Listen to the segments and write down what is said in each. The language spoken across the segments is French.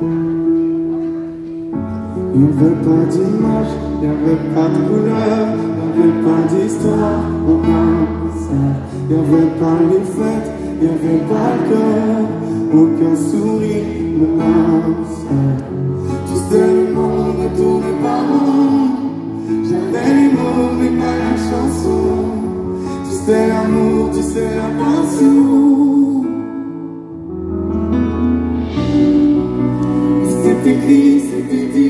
n'y avait pas d'image, n'y avait pas de couleur, n'y avait pas d'histoire, aucun Il n'y avait pas les fêtes, n'y avait pas le cœur, aucun sourire, même Tu sais, le monde tournait pas rond, j'avais les mots, mais pas la chanson. Tu sais, l'amour, tu sais, la passion. Écrit, c'est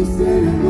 Tu sais,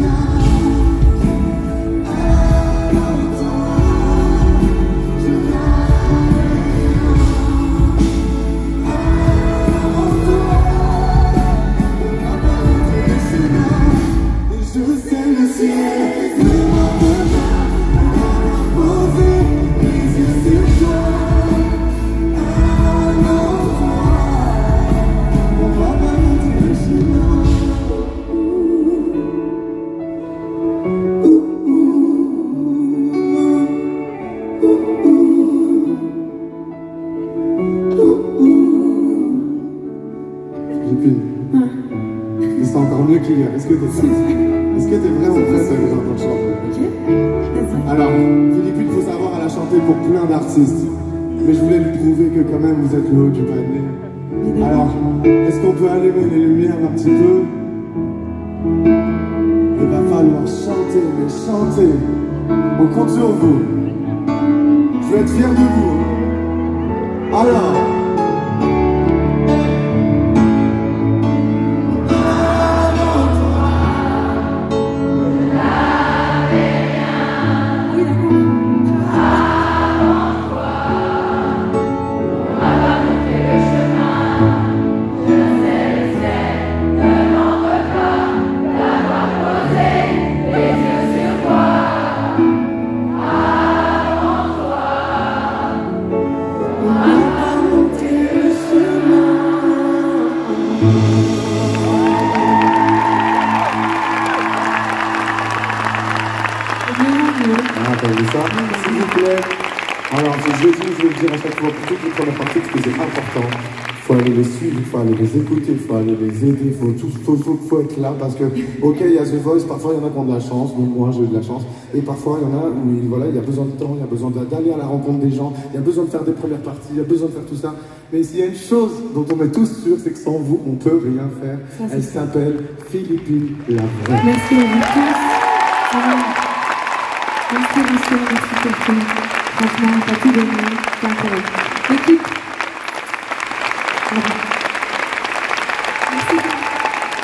Plus. Mais c'est encore mieux qu'hier. Est-ce que t'es prête Est-ce que t'es vraiment prête à nous entendre chanter alors, Philippine, il faut savoir, elle a chanté pour plein d'artistes. Mais je voulais lui prouver que quand même vous êtes le haut du panier. Alors, est-ce qu'on peut allumer les lumières un petit peu? Il va falloir chanter, mais chanter. On compte sur vous. Je vais être fier de vous. Alors. Ah, t'as vu ça S'il vous plaît. Alors, je dis, je vais le dire à chaque fois pour toutes les premières parties, parce que c'est important. Il faut aller les suivre, il faut aller les écouter, il faut aller les aider, il faut, faut, faut, faut être là, parce que, ok, il y a The Voice, parfois il y en a qui ont de la chance, donc moi j'ai eu de la chance, et parfois il y en a où il, voilà, il y a besoin de temps, il y a besoin d'aller à la rencontre des gens, il y a besoin de faire des premières parties, il y a besoin de faire tout ça. Mais s'il y a une chose dont on est tous sûrs, c'est que sans vous, on peut rien faire. Ça, Elle s'appelle Philippine la vraie. Merci à vous tous. L'inspiration, l'excitation, franchement, t'as tout donné, t'as L'équipe.